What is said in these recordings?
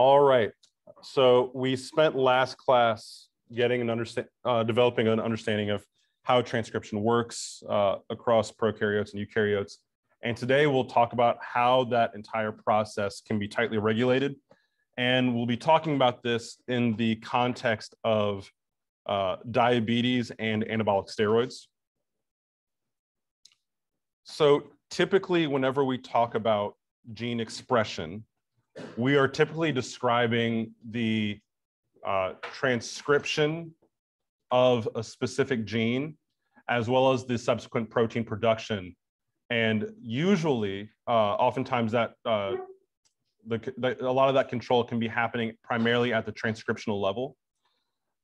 All right. So we spent last class getting an understand, uh, developing an understanding of how transcription works uh, across prokaryotes and eukaryotes. And today we'll talk about how that entire process can be tightly regulated. And we'll be talking about this in the context of uh, diabetes and anabolic steroids. So typically, whenever we talk about gene expression, we are typically describing the uh, transcription of a specific gene as well as the subsequent protein production. And usually, uh, oftentimes that uh, the, the, a lot of that control can be happening primarily at the transcriptional level.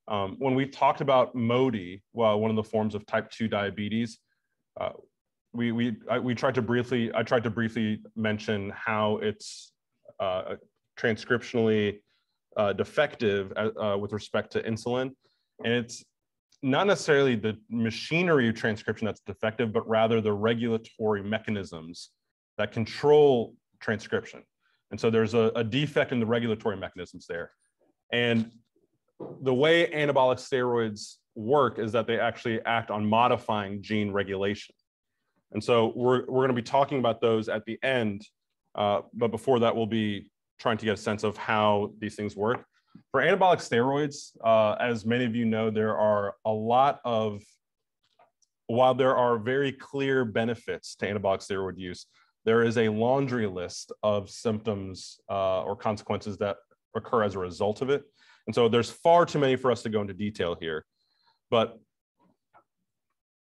Um, when we talked about MODY, well, one of the forms of type 2 diabetes, uh, we, we, I, we tried to briefly, I tried to briefly mention how it's transcriptionally uh, defective uh, uh, with respect to insulin. And it's not necessarily the machinery of transcription that's defective, but rather the regulatory mechanisms that control transcription. And so there's a, a defect in the regulatory mechanisms there. And the way anabolic steroids work is that they actually act on modifying gene regulation. And so we're, we're going to be talking about those at the end. Uh, but before that, we'll be trying to get a sense of how these things work. For anabolic steroids, uh, as many of you know, there are a lot of, while there are very clear benefits to anabolic steroid use, there is a laundry list of symptoms uh, or consequences that occur as a result of it. And so there's far too many for us to go into detail here. But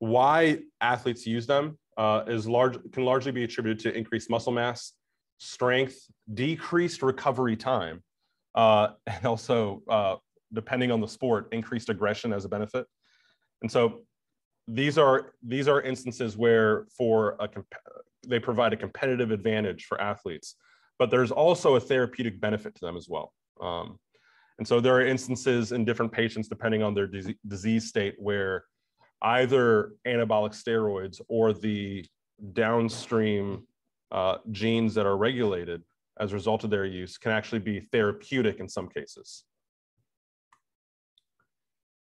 why athletes use them uh, is large can largely be attributed to increased muscle mass, strength, decreased recovery time, uh, and also uh, depending on the sport, increased aggression as a benefit. And so these are these are instances where for a they provide a competitive advantage for athletes, but there's also a therapeutic benefit to them as well. Um, and so there are instances in different patients, depending on their disease state, where either anabolic steroids or the downstream uh, genes that are regulated as a result of their use can actually be therapeutic in some cases.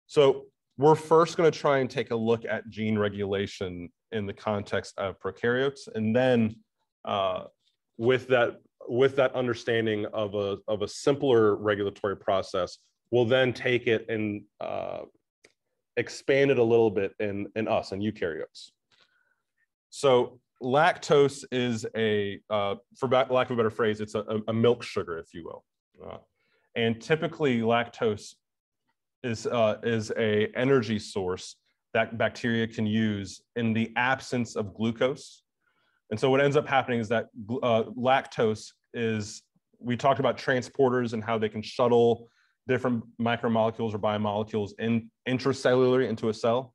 So we're first going to try and take a look at gene regulation in the context of prokaryotes, and then uh, with that with that understanding of a of a simpler regulatory process, we'll then take it and uh, expand it a little bit in, in us and eukaryotes. So lactose is a, uh, for lack of a better phrase, it's a, a milk sugar, if you will. Uh, and typically lactose is, uh, is a energy source that bacteria can use in the absence of glucose. And so what ends up happening is that uh, lactose is, we talked about transporters and how they can shuttle different micromolecules or biomolecules in intracellularly into a cell.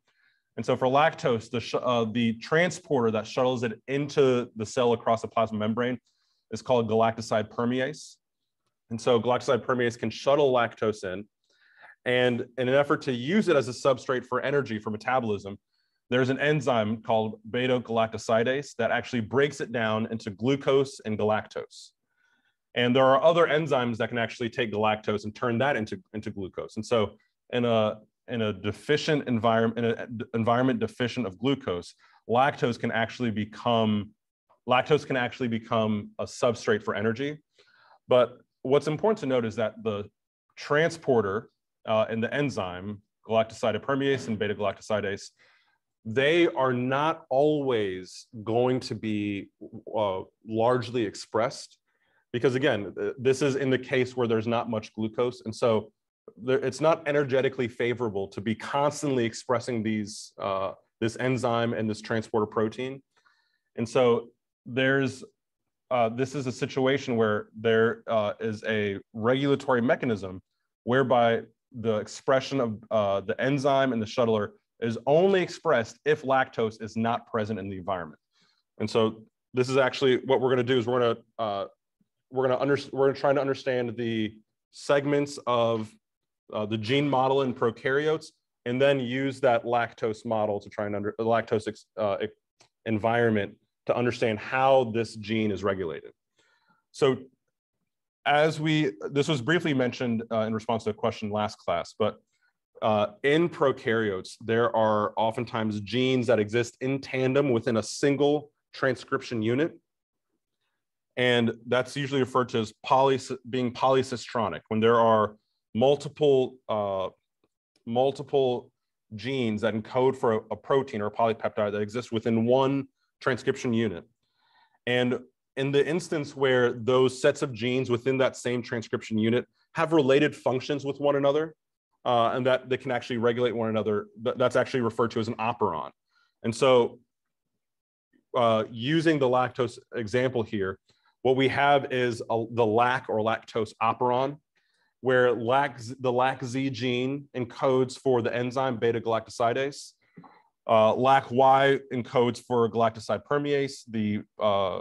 And so for lactose, the, uh, the transporter that shuttles it into the cell across the plasma membrane is called galactoside permease. And so galactoside permease can shuttle lactose in. And in an effort to use it as a substrate for energy for metabolism, there's an enzyme called beta galactosidase that actually breaks it down into glucose and galactose. And there are other enzymes that can actually take galactose and turn that into, into glucose. And so in a, in a deficient environment, in an environment deficient of glucose, lactose can actually become, lactose can actually become a substrate for energy. But what's important to note is that the transporter uh, and the enzyme, galactoside permease and beta galactosidase, they are not always going to be uh, largely expressed because again, this is in the case where there's not much glucose. And so it's not energetically favorable to be constantly expressing these, uh, this enzyme and this transporter protein. And so there's, uh, this is a situation where there uh, is a regulatory mechanism whereby the expression of uh, the enzyme and the shuttler is only expressed if lactose is not present in the environment. And so this is actually what we're going to do is we're going to uh, we're going to under, we're going to try to understand the segments of uh, the gene model in prokaryotes and then use that lactose model to try and under the lactose uh, environment to understand how this gene is regulated. So as we, this was briefly mentioned uh, in response to a question last class, but uh, in prokaryotes, there are oftentimes genes that exist in tandem within a single transcription unit. And that's usually referred to as poly, being polycistronic, when there are multiple, uh, multiple genes that encode for a, a protein or a polypeptide that exists within one transcription unit. And in the instance where those sets of genes within that same transcription unit have related functions with one another, uh, and that they can actually regulate one another, that's actually referred to as an operon. And so uh, using the lactose example here, what we have is a, the lac or lactose operon, where lac, the LAC-Z gene encodes for the enzyme beta-galactosidase. Uh, LAC-Y encodes for galactoside permease, the, uh,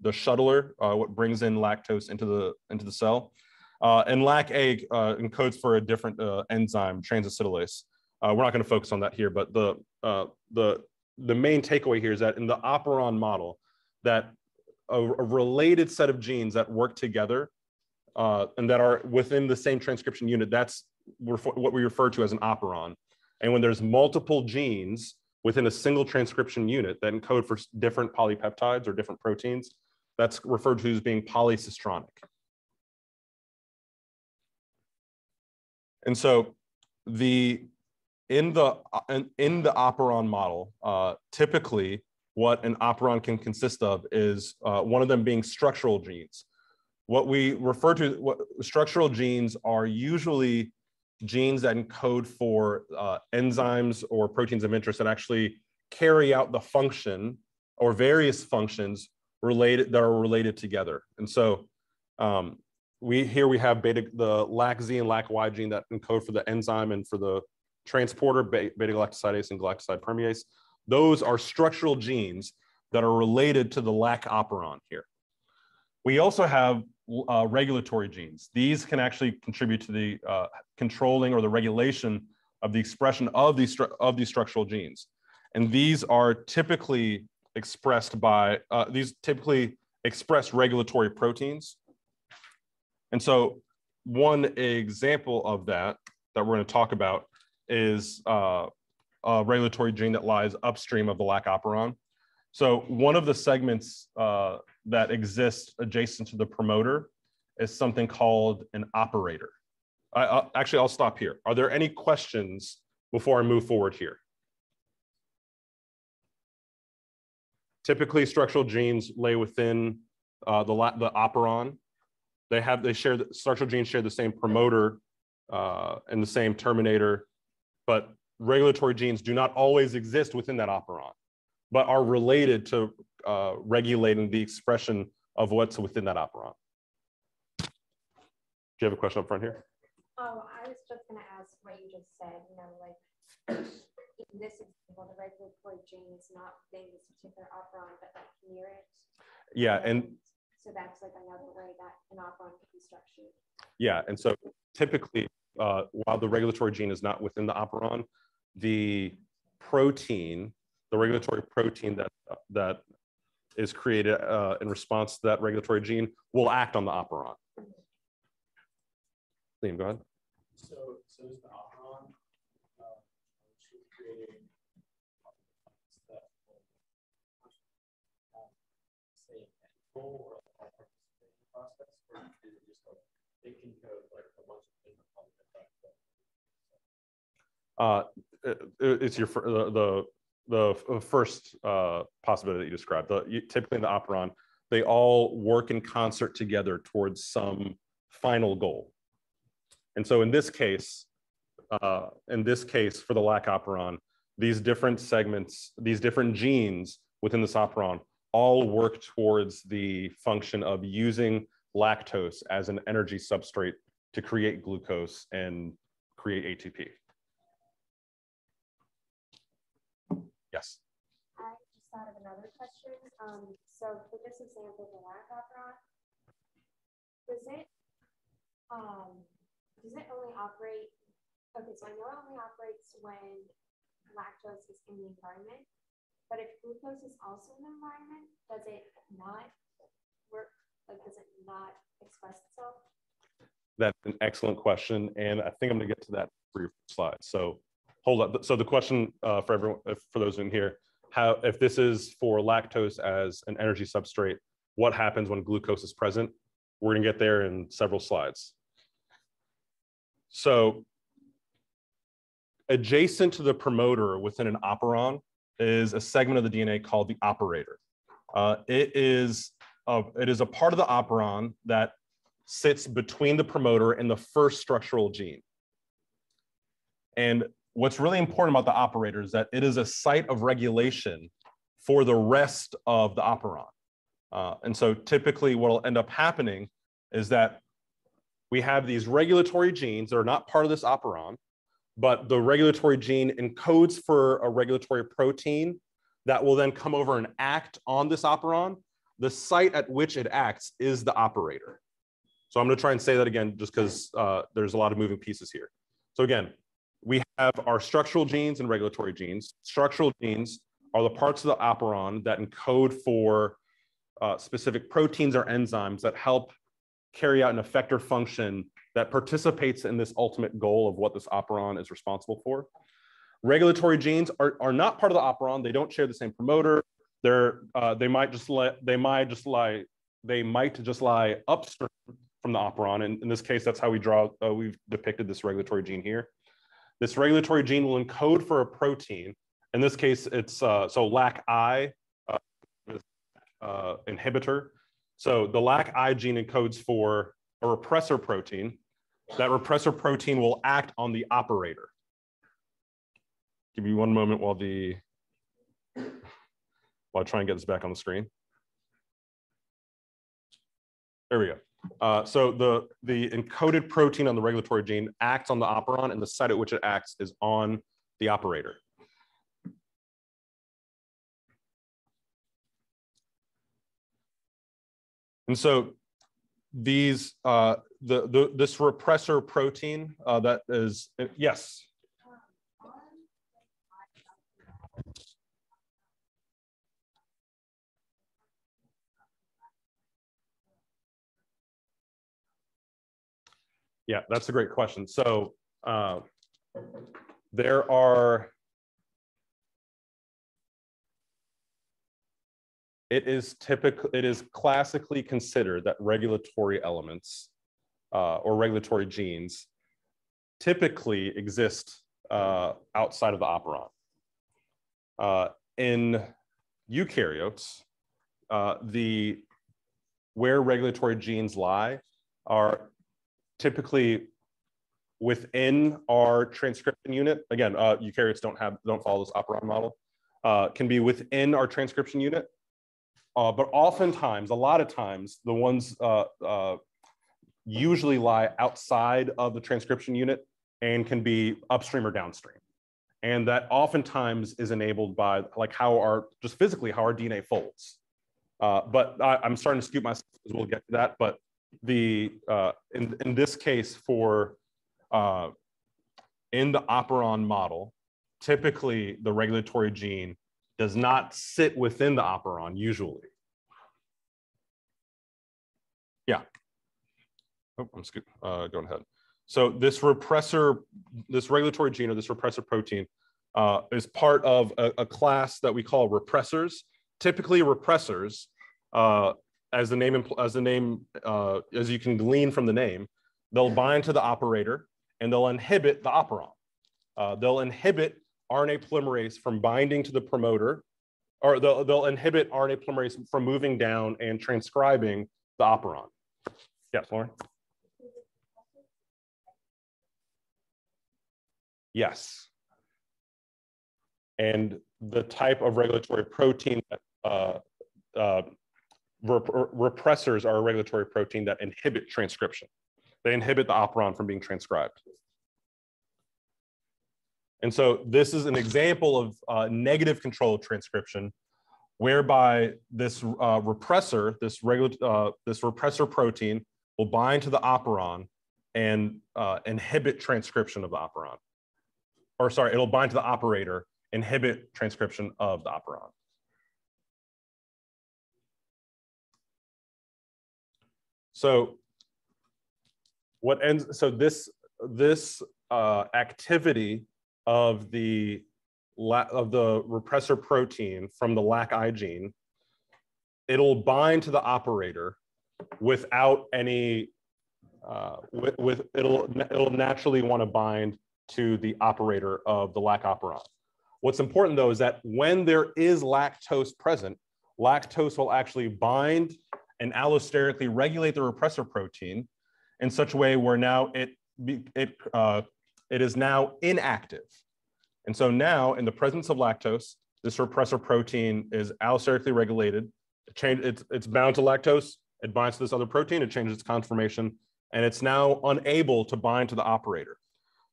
the shuttler, uh, what brings in lactose into the, into the cell. Uh, and LAC-A uh, encodes for a different uh, enzyme, transacetylase. we're not going to focus on that here, but the, the, the main takeaway here is that in the operon model, that a, a related set of genes that work together uh, and that are within the same transcription unit, that's what we refer to as an operon. And when there's multiple genes within a single transcription unit that encode for different polypeptides or different proteins, that's referred to as being polycistronic. And so the in the in the operon model, uh, typically what an operon can consist of is uh, one of them being structural genes what we refer to what structural genes are usually genes that encode for uh, enzymes or proteins of interest that actually carry out the function or various functions related that are related together. And so um, we here we have beta the LAC-Z and LAC-Y gene that encode for the enzyme and for the transporter beta-galactosidase and galactoside permease. Those are structural genes that are related to the LAC operon here. We also have uh, regulatory genes. These can actually contribute to the uh, controlling or the regulation of the expression of these, of these structural genes. And these are typically expressed by, uh, these typically express regulatory proteins. And so one example of that that we're gonna talk about is uh, a regulatory gene that lies upstream of the lac operon. So one of the segments uh, that exists adjacent to the promoter is something called an operator. I, I, actually, I'll stop here. Are there any questions before I move forward here? Typically, structural genes lay within uh, the, the operon. They have they share the structural genes share the same promoter uh, and the same terminator, but regulatory genes do not always exist within that operon but are related to uh, regulating the expression of what's within that operon. Do you have a question up front here? Oh, I was just going to ask what you just said. You know, like in this example, the regulatory gene is not within this particular operon, but like near it. Yeah, and, and so that's like another way that an operon can be structured. Yeah, and so typically, uh, while the regulatory gene is not within the operon, the protein the regulatory protein that that is created uh, in response to that regulatory gene will act on the operon. Liam, go ahead. So, so is the operon uh, creating that say or process, or is it just like it can code like a bunch of different uh, it's your the, the the first uh, possibility that you described. The, typically in the operon, they all work in concert together towards some final goal. And so in this case, uh, in this case for the lac operon, these different segments, these different genes within this operon all work towards the function of using lactose as an energy substrate to create glucose and create ATP. Yes. I just thought of another question. Um, so for this example, the operon, does it um, does it only operate? Okay, so I know it only operates when lactose is in the environment, but if glucose is also in the environment, does it not work Like, does it not express itself? That's an excellent question, and I think I'm going to get to that for your slide. So hold up. So the question uh, for everyone, for those in here, how if this is for lactose as an energy substrate, what happens when glucose is present? We're going to get there in several slides. So adjacent to the promoter within an operon is a segment of the DNA called the operator. Uh, it is a, it is a part of the operon that sits between the promoter and the first structural gene. And what's really important about the operator is that it is a site of regulation for the rest of the operon. Uh, and so typically what will end up happening is that we have these regulatory genes that are not part of this operon, but the regulatory gene encodes for a regulatory protein that will then come over and act on this operon. The site at which it acts is the operator. So I'm going to try and say that again, just because uh, there's a lot of moving pieces here. So again, we have our structural genes and regulatory genes. Structural genes are the parts of the operon that encode for uh, specific proteins or enzymes that help carry out an effector function that participates in this ultimate goal of what this operon is responsible for. Regulatory genes are, are not part of the operon. They don't share the same promoter. They're, uh, they might just let, they might just lie, they might just lie upstream from the operon. And in this case, that's how we draw, uh, we've depicted this regulatory gene here. This regulatory gene will encode for a protein. In this case, it's, uh, so LAC-I uh, uh, inhibitor. So the LAC-I gene encodes for a repressor protein. That repressor protein will act on the operator. Give me one moment while the, while I try and get this back on the screen. There we go. Uh, so the, the encoded protein on the regulatory gene acts on the operon and the site at which it acts is on the operator. And so these, uh, the, the, this repressor protein uh, that is, yes. Yeah, that's a great question. So uh, there are, it is typical, it is classically considered that regulatory elements uh, or regulatory genes typically exist uh, outside of the operon. Uh, in eukaryotes, uh, the where regulatory genes lie are typically within our transcription unit. Again, uh, eukaryotes don't have don't follow this operon model. Uh, can be within our transcription unit, uh, but oftentimes, a lot of times, the ones uh, uh, usually lie outside of the transcription unit and can be upstream or downstream. And that oftentimes is enabled by like how our just physically how our DNA folds. Uh, but I, am starting to scoop myself as we'll get to that. But the uh, in, in this case for uh, in the operon model, typically the regulatory gene does not sit within the operon usually. Yeah. Oh, I'm uh, going ahead. So this repressor, this regulatory gene or this repressor protein uh, is part of a, a, class that we call repressors. Typically repressors uh, as the name as the name uh, as you can glean from the name, they'll bind to the operator and they'll inhibit the operon. Uh, they'll inhibit RNA polymerase from binding to the promoter, or they'll, they'll inhibit RNA polymerase from moving down and transcribing the operon. Yes, Lauren. Yes. And the type of regulatory protein that uh, uh, rep repressors are a regulatory protein that inhibit transcription. They inhibit the operon from being transcribed. And so this is an example of uh, negative control of transcription, whereby this uh, repressor, this, uh, this repressor protein will bind to the operon and uh, inhibit transcription of the operon. Or sorry, it'll bind to the operator, inhibit transcription of the operon. So what ends, so this, this uh, activity of the, of the repressor protein from the LAC-I gene, it'll bind to the operator without any, uh, with, with, it'll, it'll naturally want to bind to the operator of the lac operon. What's important though is that when there is lactose present, lactose will actually bind and allosterically regulate the repressor protein in such a way where now it, it, uh, it is now inactive. And so now in the presence of lactose, this repressor protein is allosterically regulated. It change, it's, it's bound to lactose, it binds to this other protein, it changes its conformation, and it's now unable to bind to the operator.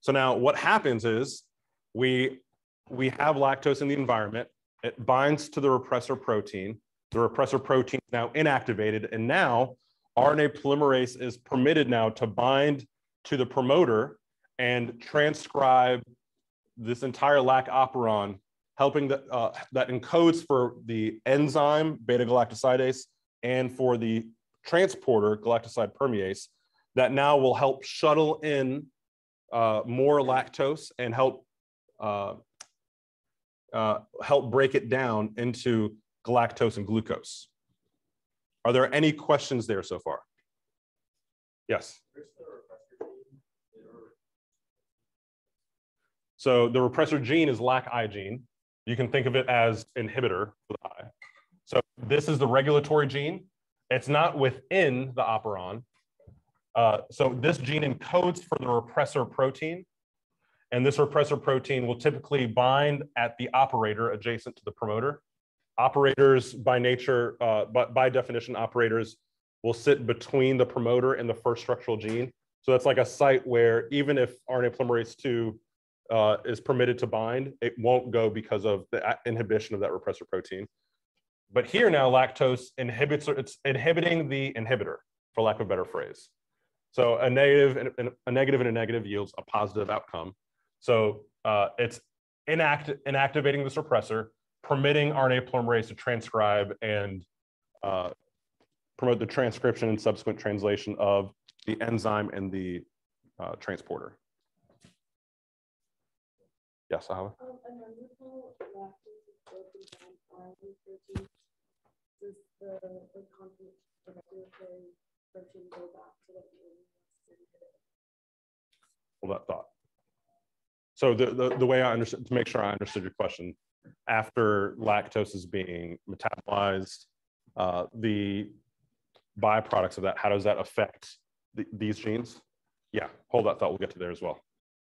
So now what happens is we, we have lactose in the environment, it binds to the repressor protein, the repressor protein is now inactivated, and now RNA polymerase is permitted now to bind to the promoter and transcribe this entire lac operon, helping the, uh, that encodes for the enzyme beta galactosidase and for the transporter galactoside permease that now will help shuttle in uh, more lactose and help uh, uh, help break it down into galactose and glucose. Are there any questions there so far? Yes. So the repressor gene is LAC-I gene. You can think of it as inhibitor for the eye. So this is the regulatory gene. It's not within the operon. Uh, so this gene encodes for the repressor protein. And this repressor protein will typically bind at the operator adjacent to the promoter. Operators by nature, uh, but by definition, operators will sit between the promoter and the first structural gene. So that's like a site where even if RNA polymerase 2 uh, is permitted to bind, it won't go because of the inhibition of that repressor protein. But here now, lactose inhibits, or it's inhibiting the inhibitor, for lack of a better phrase. So a negative and a negative and a negative yields a positive outcome. So uh, it's inact inactivating the suppressor, permitting RNA polymerase to transcribe and uh, promote the transcription and subsequent translation of the enzyme and the uh, transporter. Yes, Ahala? Um, does the, the regulatory protein go back to the Hold that thought. So the, the, the way I understood, to make sure I understood your question, after lactose is being metabolized, uh, the byproducts of that, how does that affect the, these genes? Yeah, hold that thought. We'll get to there as well.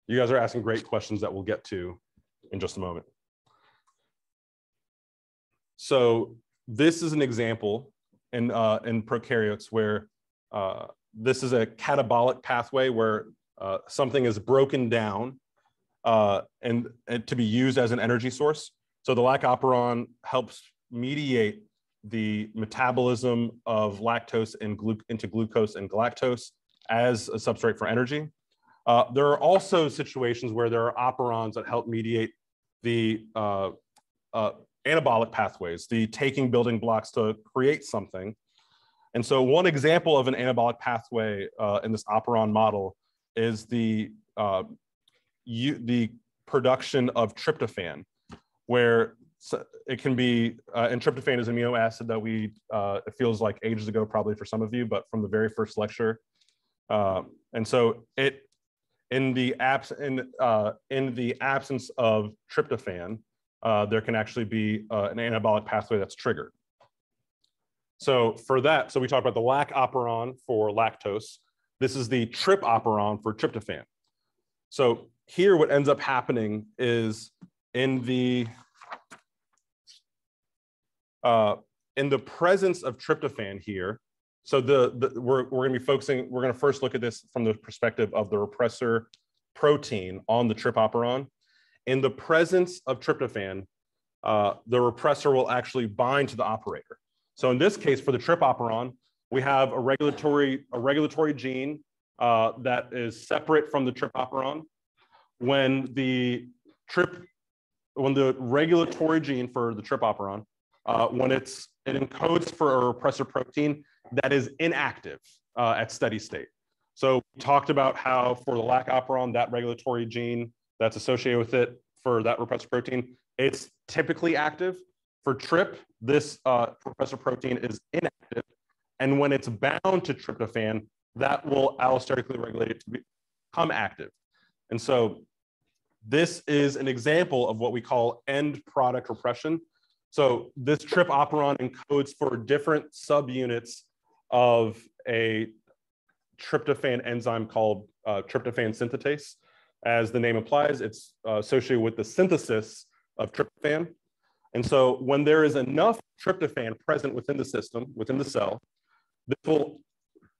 You guys are asking great questions that we'll get to in just a moment. So this is an example in, uh, in prokaryotes where uh, this is a catabolic pathway where uh, something is broken down uh, and, and, to be used as an energy source. So the lac operon helps mediate the metabolism of lactose in glu into glucose and galactose as a substrate for energy. Uh, there are also situations where there are operons that help mediate the uh, uh, anabolic pathways, the taking building blocks to create something. And so one example of an anabolic pathway uh, in this operon model is the, uh, you, the production of tryptophan, where it can be, uh, and tryptophan is amino acid that we, uh, it feels like ages ago probably for some of you, but from the very first lecture. Uh, and so it, in the, abs in, uh, in the absence of tryptophan, uh, there can actually be uh, an anabolic pathway that's triggered. So for that, so we talked about the lac operon for lactose. This is the trip operon for tryptophan. So here what ends up happening is in the uh, in the presence of tryptophan here, so the, the we're, we're gonna be focusing, we're gonna first look at this from the perspective of the repressor protein on the trip operon. In the presence of tryptophan, uh, the repressor will actually bind to the operator. So in this case, for the trip operon, we have a regulatory, a regulatory gene uh, that is separate from the trip operon. When the trip, when the regulatory gene for the trip operon, uh, when it's, it encodes for a repressor protein that is inactive. uh, at steady state. So we talked about how for the lac operon, that regulatory gene that's associated with it for that repressor protein, it's typically active. For TRP, this uh, repressor protein is inactive. And when it's bound to tryptophan, that will allosterically regulate it to become active. And so this is an example of what we call end product repression. So this TRP operon encodes for different subunits of a tryptophan enzyme called uh, tryptophan synthetase. As the name implies, it's uh, associated with the synthesis of tryptophan. And so when there is enough tryptophan present within the system, within the cell, this will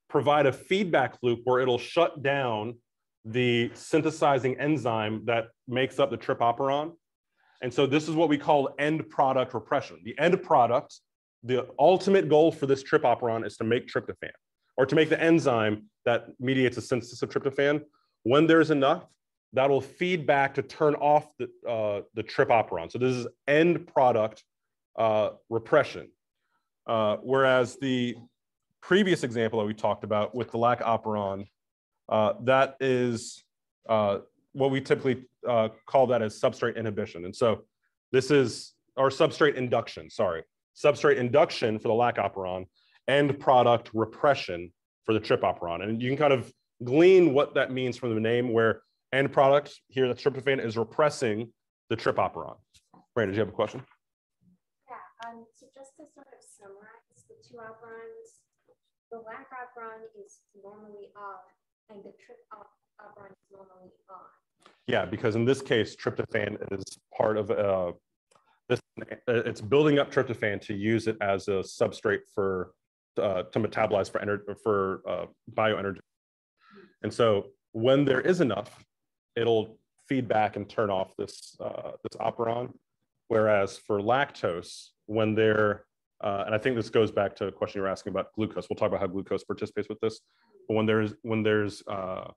provide a feedback loop where it'll shut down the synthesizing enzyme that makes up the TRP operon. And so this is what we call end product repression. The end product, the ultimate goal for this TRP operon is to make tryptophan or to make the enzyme that mediates the synthesis of tryptophan. When there's enough, that will feed back to turn off the, uh, the TRP operon. So this is end product uh, repression. Uh, whereas the previous example that we talked about with the lac operon, uh, that is uh, what we typically uh, call that as substrate inhibition. And so this is our substrate induction, sorry. Substrate induction for the lac operon, end product repression for the TRP operon. And you can kind of glean what that means from the name where end product here, the tryptophan is repressing the TRP operon. Brandon, do you have a question? Yeah, um, so just to sort of summarize the two operons, the lac operon is normally off and the is normally on. Yeah, because in this case, tryptophan is part of uh, this. It's building up tryptophan to use it as a substrate for uh, to metabolize for energy for uh, bioenergy. And so when there is enough, it'll feed back and turn off this uh, this operon. Whereas for lactose, when they're uh, and I think this goes back to a question you were asking about glucose. We'll talk about how glucose participates with this. But when there's when there's uh,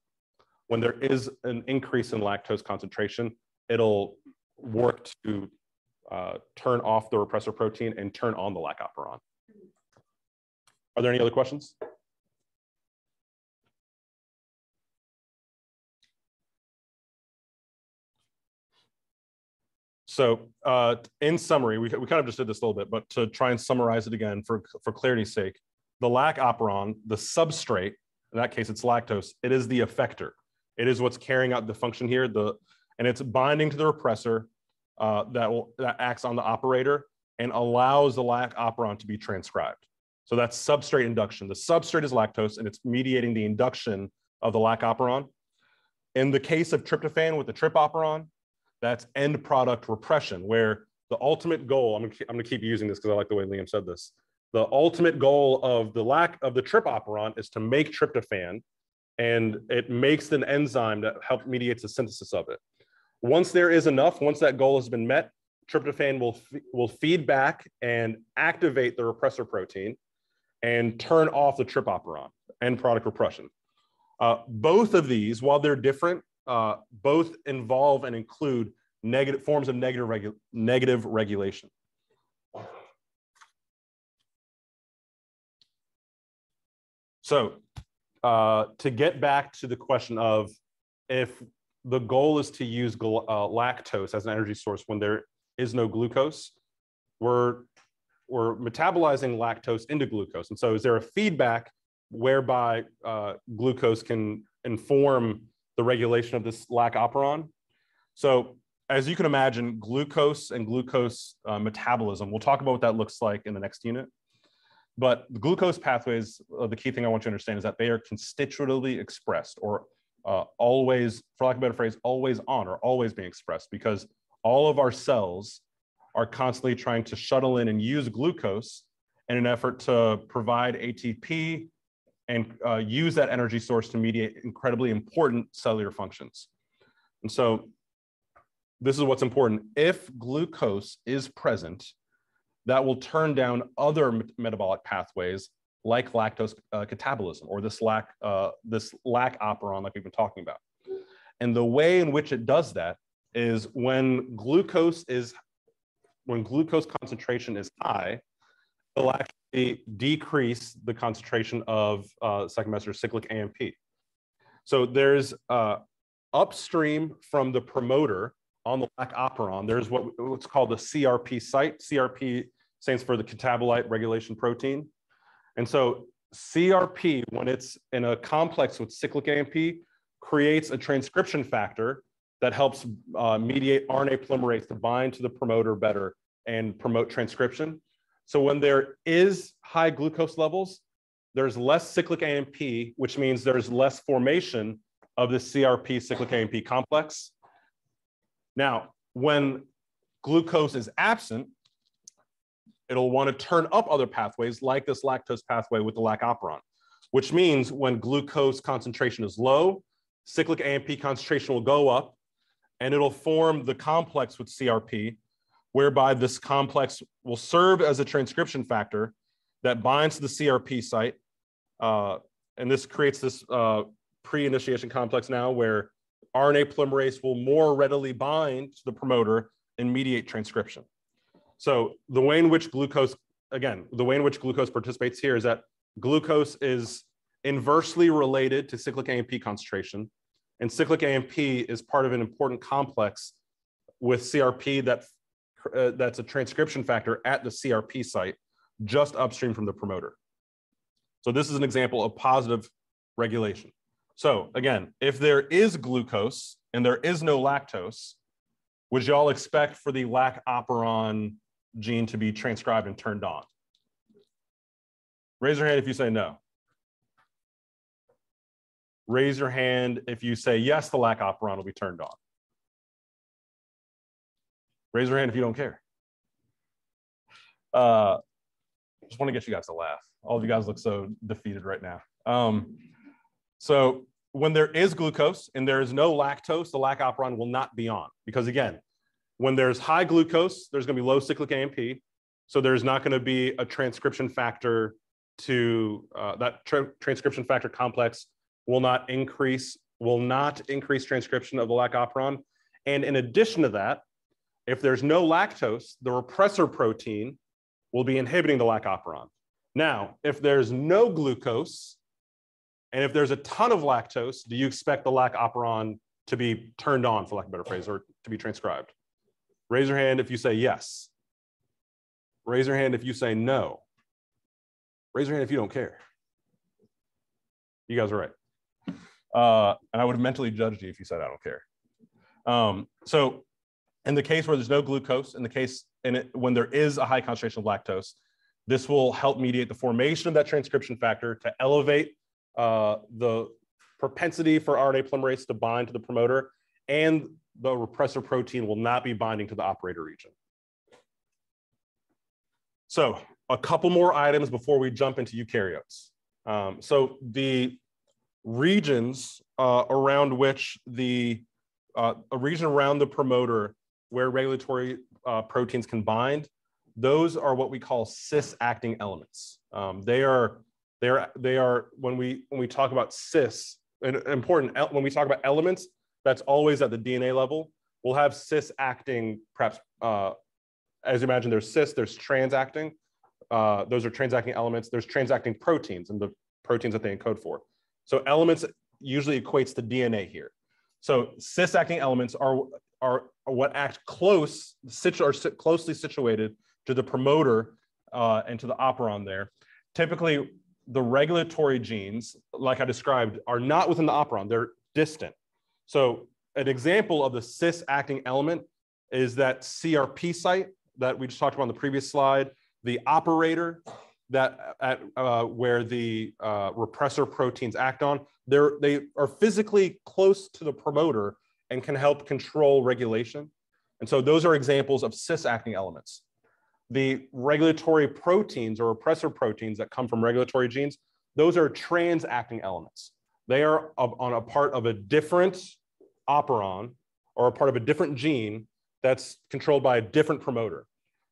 when there is an increase in lactose concentration, it'll work to uh, turn off the repressor protein and turn on the lac operon. Are there any other questions? So uh, in summary, we, we kind of just did this a little bit, but to try and summarize it again for, for clarity's sake, the lac operon, the substrate, in that case, it's lactose, it is the effector. It is what's carrying out the function here, the, and it's binding to the repressor uh, that, will, that acts on the operator and allows the lac operon to be transcribed. So that's substrate induction. The substrate is lactose and it's mediating the induction of the lac operon. In the case of tryptophan with the trip operon, that's end product repression, where the ultimate goal, I'm I'm gonna keep using this because I like the way Liam said this. The ultimate goal of the lack of the trip operon is to make tryptophan, and it makes an enzyme that helps mediates the synthesis of it. Once there is enough, once that goal has been met, tryptophan will, will feed back and activate the repressor protein and turn off the trip operon, end product repression. Uh, both of these, while they're different, uh, both involve and include negative forms of negative, regu negative regulation. So uh, to get back to the question of if the goal is to use uh, lactose as an energy source when there is no glucose, we're, we're metabolizing lactose into glucose. And so is there a feedback whereby uh, glucose can inform the regulation of this lac operon. So as you can imagine, glucose and glucose uh, metabolism, we'll talk about what that looks like in the next unit. But the glucose pathways, uh, the key thing I want you to understand is that they are constitutively expressed or uh, always, for lack of a better phrase, always on or always being expressed because all of our cells are constantly trying to shuttle in and use glucose in an effort to provide ATP and uh, use that energy source to mediate incredibly important cellular functions. And so this is what's important. If glucose is present, that will turn down other metabolic pathways like lactose uh, catabolism or this lac, uh, this lac operon like we've been talking about. And the way in which it does that is when glucose is, when glucose concentration is high, it'll actually decrease the concentration of uh, second messenger cyclic AMP. So there's uh, upstream from the promoter on the lac operon, there's what, what's called the CRP site. CRP stands for the catabolite regulation protein. And so CRP, when it's in a complex with cyclic AMP, creates a transcription factor that helps uh, mediate RNA polymerase to bind to the promoter better and promote transcription. So when there is high glucose levels, there's less cyclic AMP, which means there's less formation of the CRP cyclic AMP complex. Now, when glucose is absent, it'll want to turn up other pathways like this lactose pathway with the lac operon, which means when glucose concentration is low, cyclic AMP concentration will go up and it'll form the complex with CRP, whereby this complex will serve as a transcription factor that binds to the CRP site. Uh, and this creates this uh, pre-initiation complex now where RNA polymerase will more readily bind to the promoter and mediate transcription. So the way in which glucose, again, the way in which glucose participates here is that glucose is inversely related to cyclic AMP concentration. And cyclic AMP is part of an important complex with CRP that, uh, that's a transcription factor at the CRP site, just upstream from the promoter. So this is an example of positive regulation. So again, if there is glucose and there is no lactose, would y'all expect for the lac operon gene to be transcribed and turned on? Raise your hand if you say no. Raise your hand if you say yes, the lac operon will be turned on. Raise your hand if you don't care. Uh, just want to get you guys to laugh. All of you guys look so defeated right now. Um, so when there is glucose and there is no lactose, the lac operon will not be on because again, when there's high glucose, there's going to be low cyclic AMP. So there's not going to be a transcription factor to uh, that tra transcription factor complex will not increase, will not increase transcription of the lac operon. And in addition to that, if there's no lactose, the repressor protein will be inhibiting the lac operon. Now, if there's no glucose, and if there's a ton of lactose, do you expect the lac operon to be turned on, for lack of a better phrase, or to be transcribed? Raise your hand if you say yes. Raise your hand if you say no. Raise your hand if you don't care. You guys are right. Uh, and I would have mentally judged you if you said I don't care. Um, so in the case where there's no glucose, in the case in it, when there is a high concentration of lactose, this will help mediate the formation of that transcription factor to elevate uh, the propensity for RNA polymerase to bind to the promoter and the repressor protein will not be binding to the operator region. So a couple more items before we jump into eukaryotes. Um, so the regions uh, around which the, uh, a region around the promoter where regulatory uh, proteins can bind, those are what we call cis-acting elements. Um, they are, they are, they are when we when we talk about cis, an important when we talk about elements, that's always at the DNA level. We'll have cis acting, perhaps, uh, as you imagine, there's cis, there's trans acting. Uh, those are transacting elements. There's transacting proteins and the proteins that they encode for. So elements usually equates to DNA here. So cis acting elements are, are, are what act close, situ, are closely situated to the promoter uh, and to the operon there. Typically, the regulatory genes, like I described, are not within the operon, they're distant. So an example of the cis acting element is that CRP site that we just talked about on the previous slide, the operator that at uh, where the uh, repressor proteins act on, they're, they are physically close to the promoter and can help control regulation. And so those are examples of cis acting elements. The regulatory proteins or repressor proteins that come from regulatory genes, those are trans acting elements. They are on a part of a different operon or a part of a different gene that's controlled by a different promoter.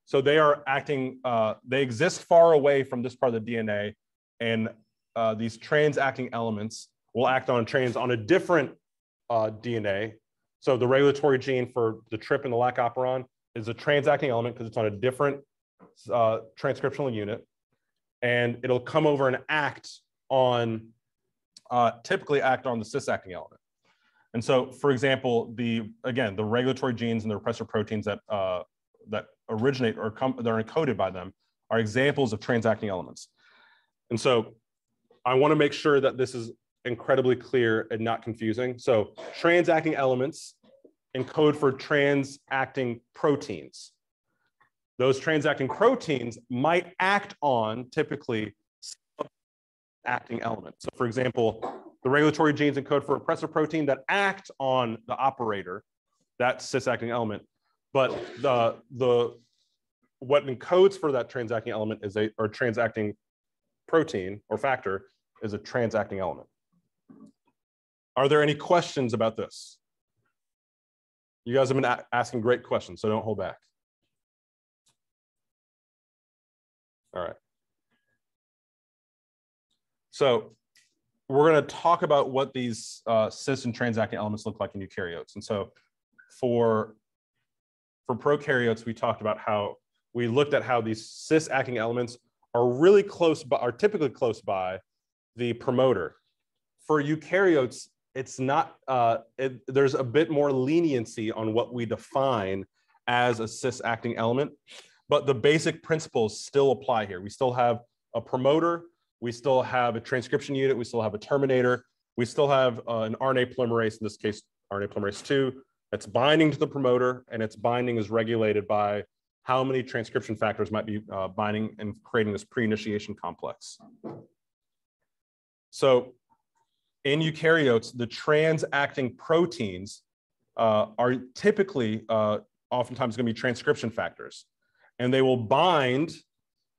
So they are acting, uh, they exist far away from this part of the DNA, and uh, these trans acting elements will act on trans on a different uh, DNA. So the regulatory gene for the TRP and the lac operon is a transacting element because it's on a different uh, transcriptional unit. and it'll come over and act on, uh, typically act on the cis acting element. And so, for example, the again the regulatory genes and the repressor proteins that uh, that originate or come that are encoded by them are examples of transacting elements. And so, I want to make sure that this is incredibly clear and not confusing. So, transacting elements encode for transacting proteins. Those transacting proteins might act on typically acting element. So, for example, the regulatory genes encode for a repressor protein that act on the operator, that cis-acting element. But the, the, what encodes for that transacting element is a, or transacting protein or factor is a transacting element. Are there any questions about this? You guys have been asking great questions, so don't hold back. All right. So we're going to talk about what these uh, cis and transacting elements look like in eukaryotes. And so for, for prokaryotes, we talked about how we looked at how these cis acting elements are really close, by, are typically close by the promoter. For eukaryotes, it's not, uh, it, there's a bit more leniency on what we define as a cis acting element, but the basic principles still apply here. We still have a promoter we still have a transcription unit, we still have a terminator, we still have uh, an RNA polymerase, in this case, RNA polymerase 2, that's binding to the promoter, and its binding is regulated by how many transcription factors might be uh, binding and creating this pre-initiation complex. So in eukaryotes, the trans-acting proteins uh, are typically uh, oftentimes going to be transcription factors, and they will bind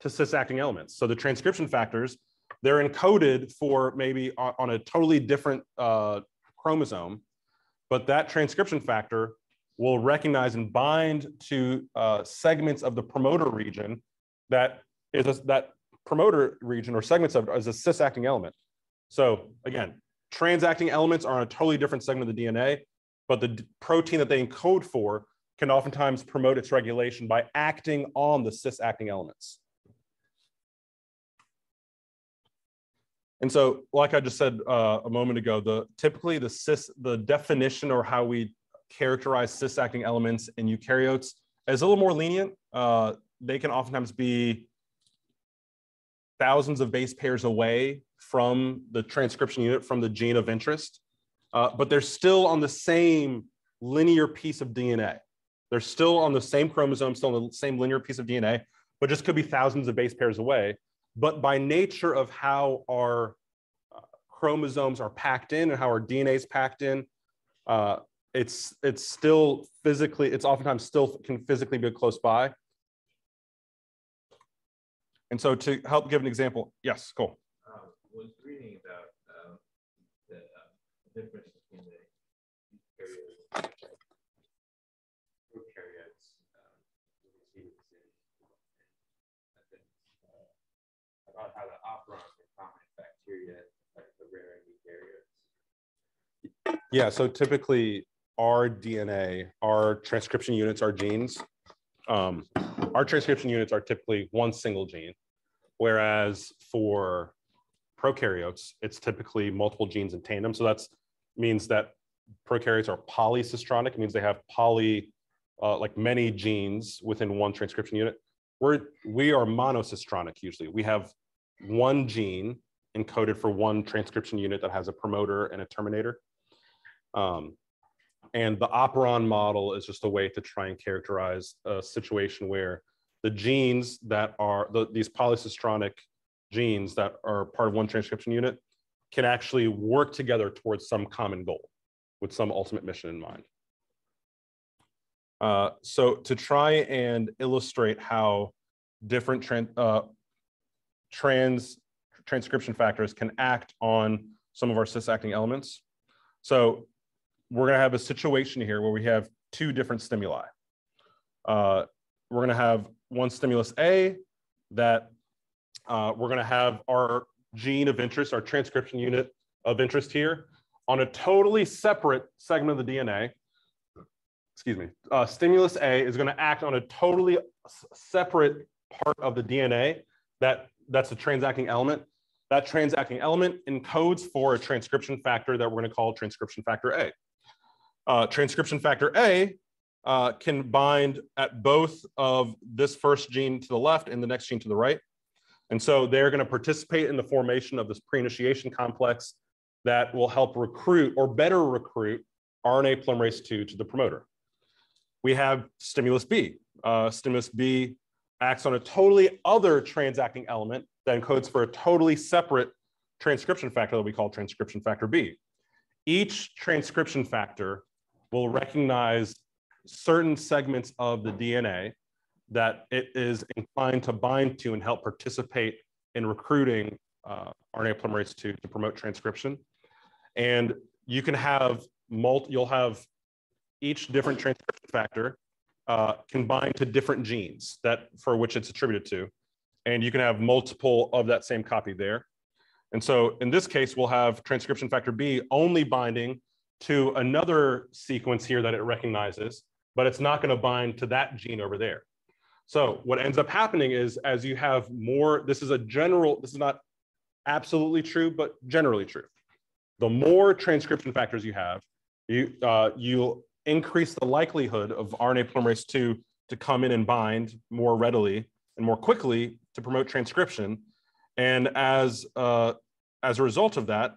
to cis-acting elements. So the transcription factors they're encoded for maybe on, on a totally different uh, chromosome, but that transcription factor will recognize and bind to uh, segments of the promoter region that is a, that promoter region or segments of as a cis-acting element. So again, transacting elements are on a totally different segment of the DNA, but the protein that they encode for can oftentimes promote its regulation by acting on the cis-acting elements. And so, like I just said uh, a moment ago, the typically the cis, the definition or how we characterize cis-acting elements in eukaryotes is a little more lenient. Uh, they can oftentimes be thousands of base pairs away from the transcription unit from the gene of interest, uh, but they're still on the same linear piece of DNA. They're still on the same chromosome, still on the same linear piece of DNA, but just could be thousands of base pairs away but by nature of how our uh, chromosomes are packed in and how our DNA is packed in, uh, it's it's still physically, it's oftentimes still can physically be close by. And so to help give an example, yes, cool. Um, was reading about um, the uh, difference between the about how the operons recombinant bacteria like the rare eukaryotes? Yeah, so typically our DNA, our transcription units, our genes, um, our transcription units are typically one single gene, whereas for prokaryotes, it's typically multiple genes in tandem. So that means that prokaryotes are polycistronic, it means they have poly, uh, like many genes within one transcription unit. We're, we are monocistronic usually. We have one gene encoded for one transcription unit that has a promoter and a terminator. Um, and the operon model is just a way to try and characterize a situation where the genes that are the, these polycistronic genes that are part of one transcription unit can actually work together towards some common goal with some ultimate mission in mind. Uh, so to try and illustrate how different uh, trans transcription factors can act on some of our cis-acting elements. So we're going to have a situation here where we have two different stimuli. Uh, we're going to have one stimulus A that uh, we're going to have our gene of interest, our transcription unit of interest here on a totally separate segment of the DNA. Excuse me. Uh, stimulus A is going to act on a totally separate part of the DNA that that's a transacting element. That transacting element encodes for a transcription factor that we're going to call transcription factor A. Uh, transcription factor A uh, can bind at both of this first gene to the left and the next gene to the right. And so they're going to participate in the formation of this pre-initiation complex that will help recruit or better recruit RNA polymerase II to the promoter. We have stimulus B. Uh, stimulus B acts on a totally other transacting element that encodes for a totally separate transcription factor that we call transcription factor B. Each transcription factor will recognize certain segments of the DNA that it is inclined to bind to and help participate in recruiting uh, RNA polymerase II to promote transcription. And you can have multi, you'll have each different transcription factor uh, can bind to different genes that for which it's attributed to. And you can have multiple of that same copy there. And so in this case, we'll have transcription factor B only binding to another sequence here that it recognizes, but it's not going to bind to that gene over there. So what ends up happening is as you have more, this is a general, this is not absolutely true, but generally true. The more transcription factors you have, you, uh, you'll increase the likelihood of RNA polymerase II to come in and bind more readily and more quickly to promote transcription. And as, uh, as a result of that,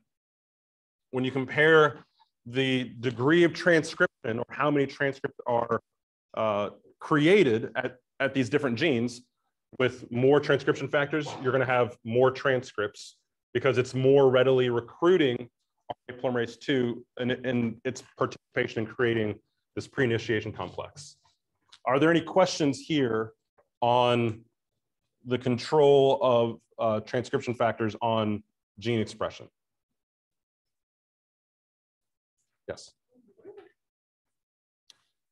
when you compare the degree of transcription or how many transcripts are uh, created at at these different genes with more transcription factors, you're going to have more transcripts because it's more readily recruiting RNA polymerase II and, and its participation in creating this pre-initiation complex. Are there any questions here on the control of uh, transcription factors on gene expression? Yes.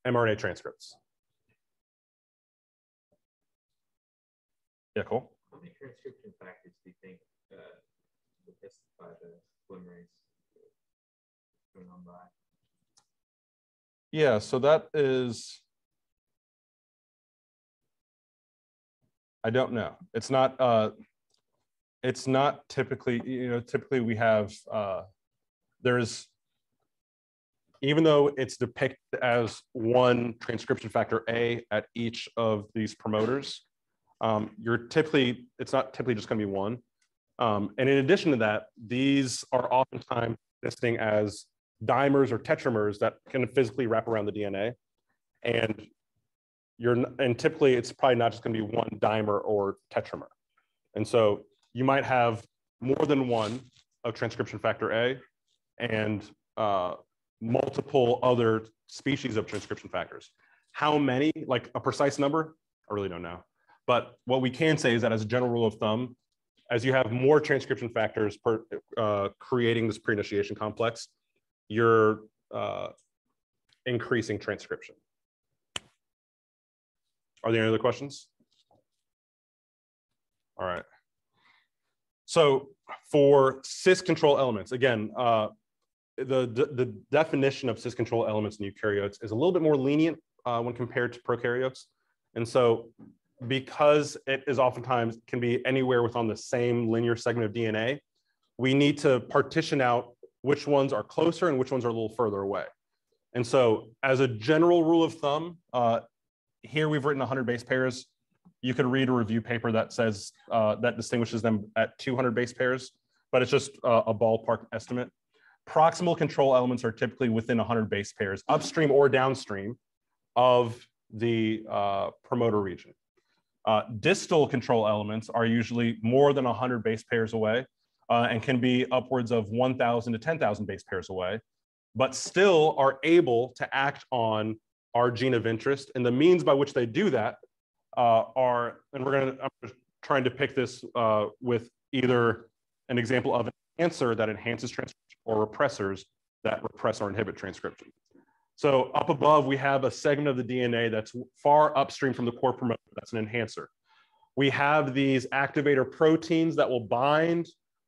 mRNA transcripts. Yeah, cool. How many transcription factors do you think uh, would testify the polymerase by? Yeah, so that is, I don't know. It's not, uh, it's not typically, you know, typically we have, uh, there's, even though it's depicted as one transcription factor A at each of these promoters, um, you're typically, it's not typically just going to be one. Um, and in addition to that, these are oftentimes existing as dimers or tetramers that can physically wrap around the DNA. And you're, and typically it's probably not just going to be one dimer or tetramer. And so you might have more than one of transcription factor A and uh, multiple other species of transcription factors. How many, like a precise number, I really don't know. But what we can say is that as a general rule of thumb, as you have more transcription factors per, uh, creating this pre-initiation complex, you're uh, increasing transcription. Are there any other questions? All right. So for cis control elements, again, uh, the, the, definition of cis control elements in eukaryotes is a little bit more lenient uh, when compared to prokaryotes. And so because it is oftentimes can be anywhere within the same linear segment of DNA, we need to partition out which ones are closer and which ones are a little further away. And so as a general rule of thumb, uh, here we've written 100 base pairs. You could read a review paper that says uh, that distinguishes them at 200 base pairs, but it's just uh, a ballpark estimate. Proximal control elements are typically within 100 base pairs, upstream or downstream of the uh, promoter region. Uh, distal control elements are usually more than 100 base pairs away uh, and can be upwards of 1,000 to 10,000 base pairs away, but still are able to act on our gene of interest. And the means by which they do that uh, are, and we're going to, I'm trying to pick this uh, with either an example of an enhancer that enhances transcription or repressors that repress or inhibit transcription. So up above, we have a segment of the DNA that's far upstream from the core promoter. That's an enhancer. We have these activator proteins that will bind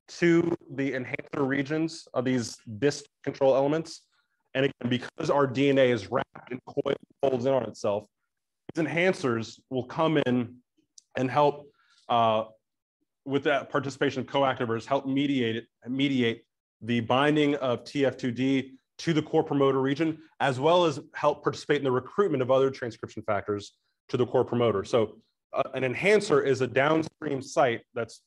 to the enhancer regions of these disc control elements. And again, because our DNA is wrapped and coiled, folds in on itself, these enhancers will come in and help uh, with that participation of co-activers, help mediate it, mediate the binding of TF2D to the core promoter region, as well as help participate in the recruitment of other transcription factors to the core promoter. So uh, an enhancer is a downstream site that's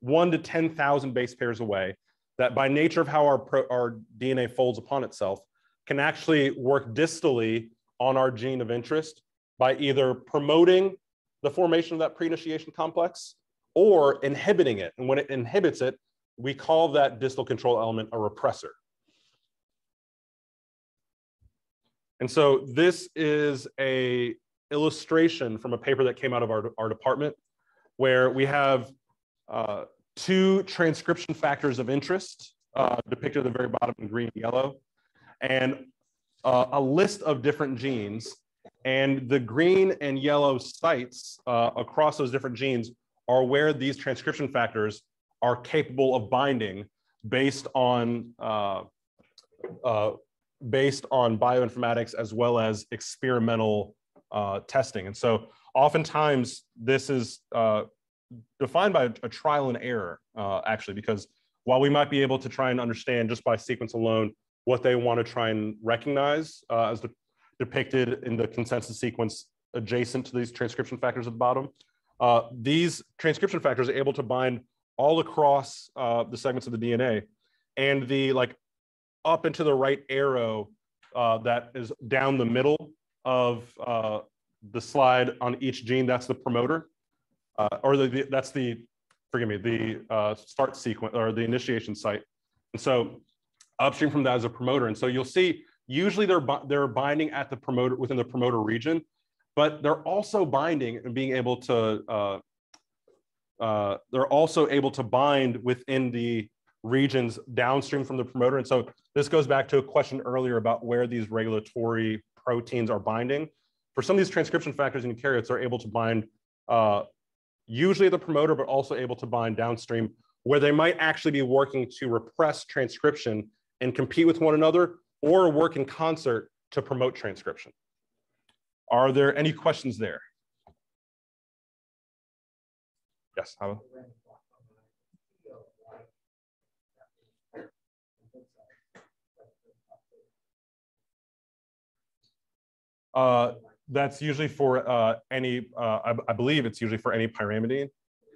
one to 10,000 base pairs away that by nature of how our, our DNA folds upon itself can actually work distally on our gene of interest by either promoting the formation of that pre-initiation complex or inhibiting it. And when it inhibits it, we call that distal control element a repressor. And so this is a illustration from a paper that came out of our, our department where we have uh, two transcription factors of interest uh, depicted at the very bottom in green and yellow, and uh, a list of different genes. And the green and yellow sites uh, across those different genes are where these transcription factors are capable of binding based on uh, based on bioinformatics as well as experimental testing. And so oftentimes this is uh, defined by a trial and error, uh, actually, because while we might be able to try and understand just by sequence alone what they want to try and recognize uh, as de depicted in the consensus sequence adjacent to these transcription factors at the bottom, uh, these transcription factors are able to bind all across uh, the segments of the DNA. And the like up into the right arrow uh, that is down the middle of uh, the slide on each gene, that's the promoter. Uh, or the, the, that's the, forgive me, the uh, start sequence or the initiation site. And so upstream from that is a promoter. And so you'll see usually they're, they're binding at the promoter within the promoter region, but they're also binding and being able to, uh, uh, they're also able to bind within the regions downstream from the promoter. And so this goes back to a question earlier about where these regulatory proteins are binding. For some of these transcription factors in eukaryotes, they're able to bind uh, usually the promoter, but also able to bind downstream where they might actually be working to repress transcription and compete with one another or work in concert to promote transcription. Are there any questions there? Yes, how? Uh, that's usually for uh, any, uh, I, I, believe it's usually for any pyrimidine.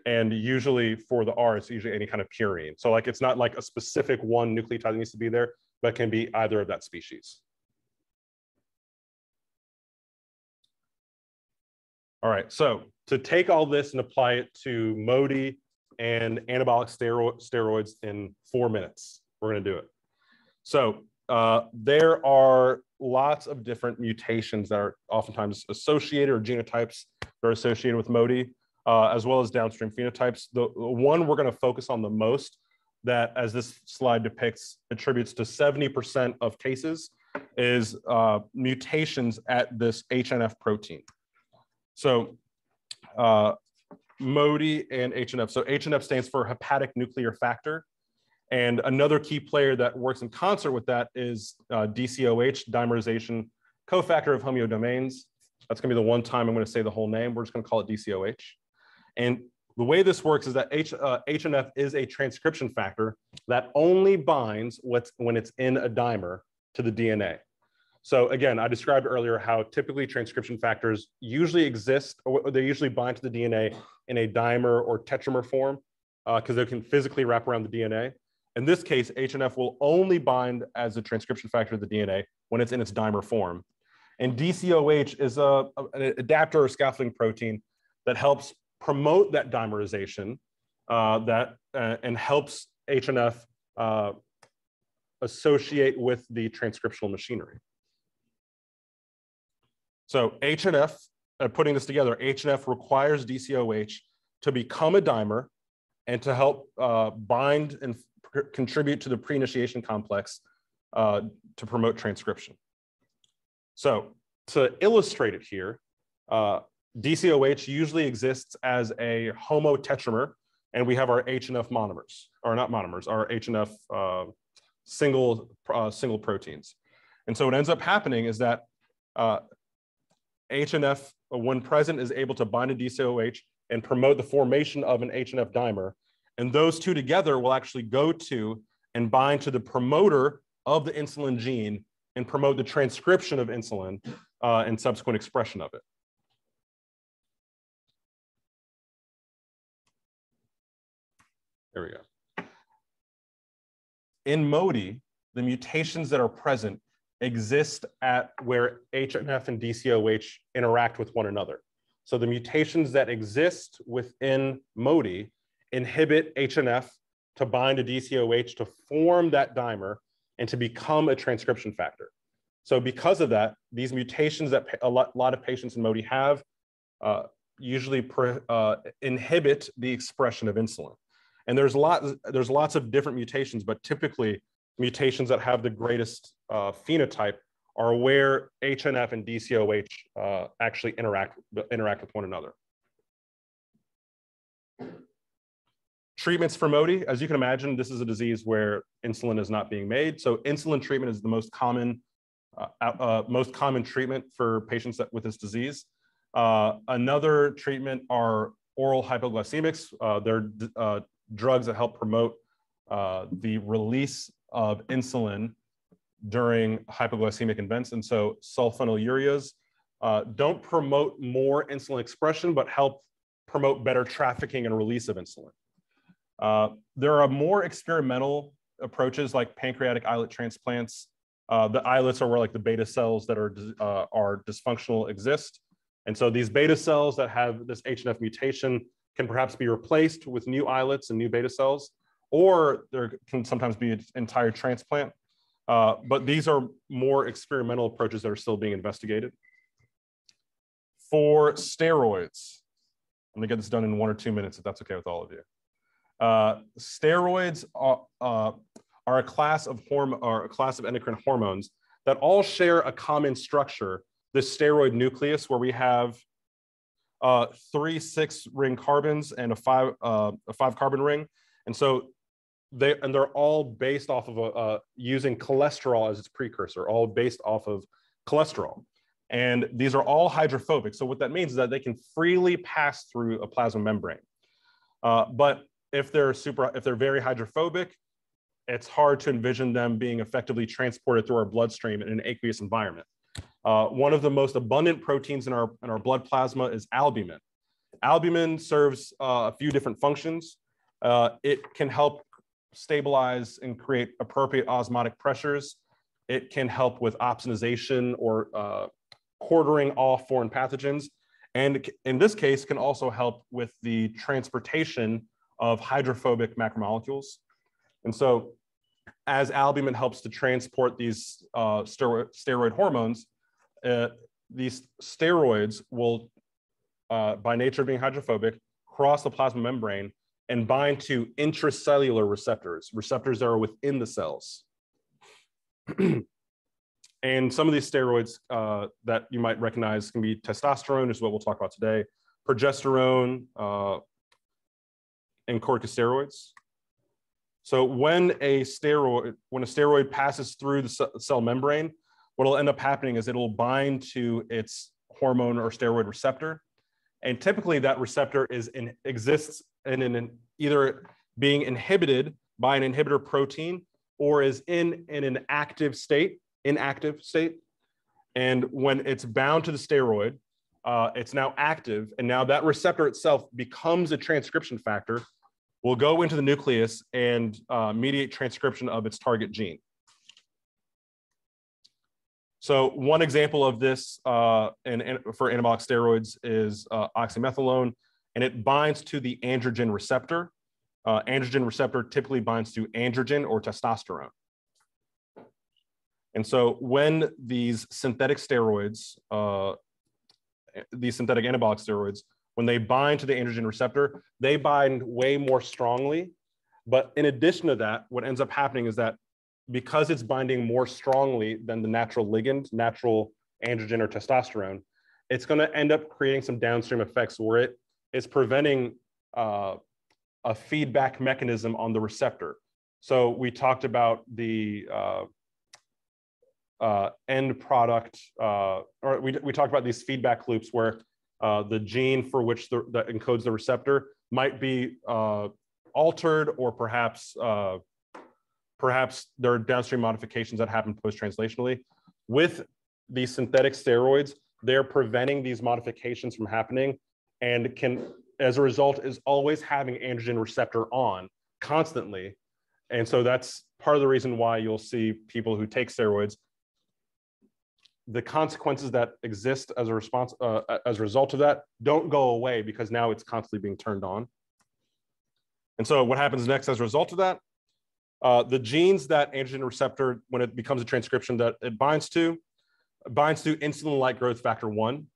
And usually for the R, it's usually any kind of purine. So like, it's not like a specific one nucleotide that needs to be there, but can be either of that species. All right, so to take all this and apply it to MODY and anabolic steroids in four minutes, we're gonna do it. So uh, there are lots of different mutations that are oftentimes associated or genotypes that are associated with MODY, uh, as well as downstream phenotypes. The, the one we're going to focus on the most that, as this slide depicts, attributes to 70% of cases is uh, mutations at this HNF protein. So uh, MODY and HNF. So HNF stands for hepatic nuclear factor. And another key player that works in concert with that is uh, DCOH, dimerization cofactor of homeodomains. That's gonna be the one time I'm gonna say the whole name. We're just gonna call it DCOH. And the way this works is that H, uh, HNF is a transcription factor that only binds what's, when it's in a dimer to the DNA. So again, I described earlier how typically transcription factors usually exist, or they usually bind to the DNA in a dimer or tetramer form because uh, they can physically wrap around the DNA. In this case, HNF will only bind as a transcription factor of the DNA when it's in its dimer form. And DCOH is a, an adapter or scaffolding protein that helps promote that dimerization uh, that, uh, and helps HNF uh, associate with the transcriptional machinery. So HNF, uh, putting this together, HNF requires DCOH to become a dimer and to help uh, bind and contribute to the pre-initiation complex uh, to promote transcription. So to illustrate it here, uh, DCOH usually exists as a homotetramer, and we have our HNF monomers, or not monomers, our HNF uh, single, uh, single proteins. And so what ends up happening is that HNF, uh, when present, is able to bind to DCOH and promote the formation of an HNF dimer. And those two together will actually go to and bind to the promoter of the insulin gene and promote the transcription of insulin uh, and subsequent expression of it. There we go. In MODY, the mutations that are present exist at where HNF and DCOH interact with one another. So the mutations that exist within MODY inhibit HNF to bind to DCOH to form that dimer and to become a transcription factor. So because of that, these mutations that a lot, lot of patients in MODY have uh, usually uh, inhibit the expression of insulin. And there's, lot, there's lots of different mutations, but typically mutations that have the greatest uh, phenotype are where HNF and DCOH uh, actually interact, interact with one another. Treatments for MODY, as you can imagine, this is a disease where insulin is not being made. So insulin treatment is the most common, uh, uh most common treatment for patients that, with this disease. Uh, another treatment are oral hypoglycemics. Uh, they're drugs that help promote the release of insulin during hypoglycemic events. And so sulfonylureas uh, don't promote more insulin expression, but help promote better trafficking and release of insulin. Uh, there are more experimental approaches like pancreatic islet transplants. Uh, the islets are where like the beta cells that are, uh, are dysfunctional exist. And so these beta cells that have this HNF mutation can perhaps be replaced with new islets and new beta cells or there can sometimes be an entire transplant. Uh, but these are more experimental approaches that are still being investigated. For steroids, I'm gonna get this done in one or two minutes if that's okay with all of you. Uh, steroids are, uh, are a class of horm are a class of endocrine hormones that all share a common structure, the steroid nucleus, where we have uh, three six ring carbons and a five uh, a five carbon ring. And so they and they're all based off of a, uh, using cholesterol as its precursor, all based off of cholesterol. And these are all hydrophobic. So what that means is that they can freely pass through a plasma membrane. Uh, but if they're super, if they're very hydrophobic, it's hard to envision them being effectively transported through our bloodstream in an aqueous environment. Uh, one of the most abundant proteins in our, in our blood plasma is albumin. Albumin serves uh, a few different functions. Uh, it can help stabilize and create appropriate osmotic pressures. It can help with opsonization or uh, quartering off foreign pathogens. And in this case, can also help with the transportation of hydrophobic macromolecules. And so as albumin helps to transport these uh, steroid, steroid, hormones, uh, these steroids will, uh, by nature of being hydrophobic, cross the plasma membrane and bind to intracellular receptors, receptors that are within the cells. and some of these steroids uh, that you might recognize can be testosterone, is what we'll talk about today, progesterone, uh, and corticosteroids. So when a steroid, when a steroid passes through the cell membrane, what will end up happening is it'll bind to its hormone or steroid receptor. And typically that receptor is in, exists in an either being inhibited by an inhibitor protein or is in, in an active state, inactive state. And when it's bound to the steroid, uh, it's now active. And now that receptor itself becomes a transcription factor, will go into the nucleus and uh, mediate transcription of its target gene. So one example of this uh, in, in, for anabolic steroids is uh, oxymetholone and it binds to the androgen receptor. Uh, androgen receptor typically binds to androgen or testosterone. And so when these synthetic steroids, uh, these synthetic anabolic steroids, when they bind to the androgen receptor, they bind way more strongly. But in addition to that, what ends up happening is that because it's binding more strongly than the natural ligand, natural androgen or testosterone, it's going to end up creating some downstream effects where it is preventing uh, a feedback mechanism on the receptor. So we talked about the uh, uh, end product, uh, or we, we talked about these feedback loops where uh, the gene for which the, that encodes the receptor might be uh, altered or perhaps uh, perhaps there are downstream modifications that happen post-translationally. With these synthetic steroids, they're preventing these modifications from happening and can, as a result, is always having androgen receptor on constantly. And so that's part of the reason why you'll see people who take steroids the consequences that exist as a response uh, as a result of that don't go away because now it's constantly being turned on. And so what happens next as a result of that? Uh, the genes that androgen receptor, when it becomes a transcription that it binds to, binds to insulin-like growth factor one,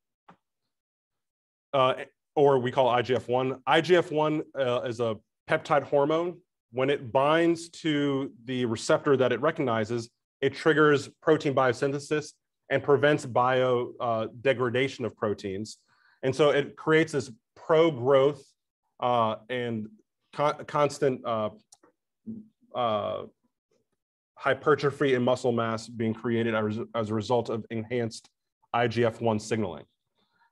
uh, or we call IGF-1. IGF-1 uh, is a peptide hormone. When it binds to the receptor that it recognizes, it triggers protein biosynthesis and prevents bio uh, degradation of proteins. And so it creates this pro-growth uh, and con constant uh, uh, hypertrophy in muscle mass being created as, as a result of enhanced IGF-1 signaling.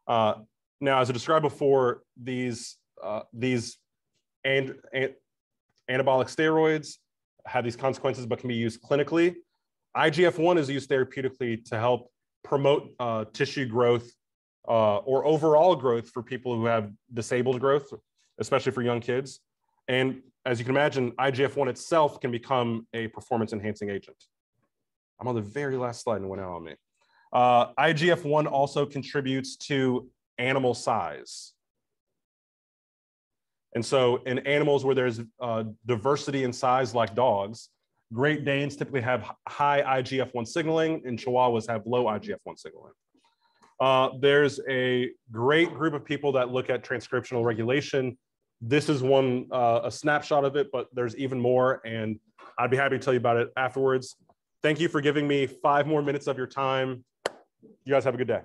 Uh, now, as I described before, these, uh, these and, and anabolic steroids have these consequences, but can be used clinically. IGF-1 is used therapeutically to help promote uh, tissue growth uh, or overall growth for people who have disabled growth, especially for young kids. And as you can imagine, IGF-1 itself can become a performance enhancing agent. I'm on the very last slide and went out on me. Uh, IGF-1 also contributes to animal size. And so in animals where there's uh, diversity in size like dogs, Great Danes typically have high IGF-1 signaling and Chihuahuas have low IGF-1 signaling. Uh, there's a great group of people that look at transcriptional regulation. This is one, uh, a snapshot of it, but there's even more and I'd be happy to tell you about it afterwards. Thank you for giving me five more minutes of your time. You guys have a good day.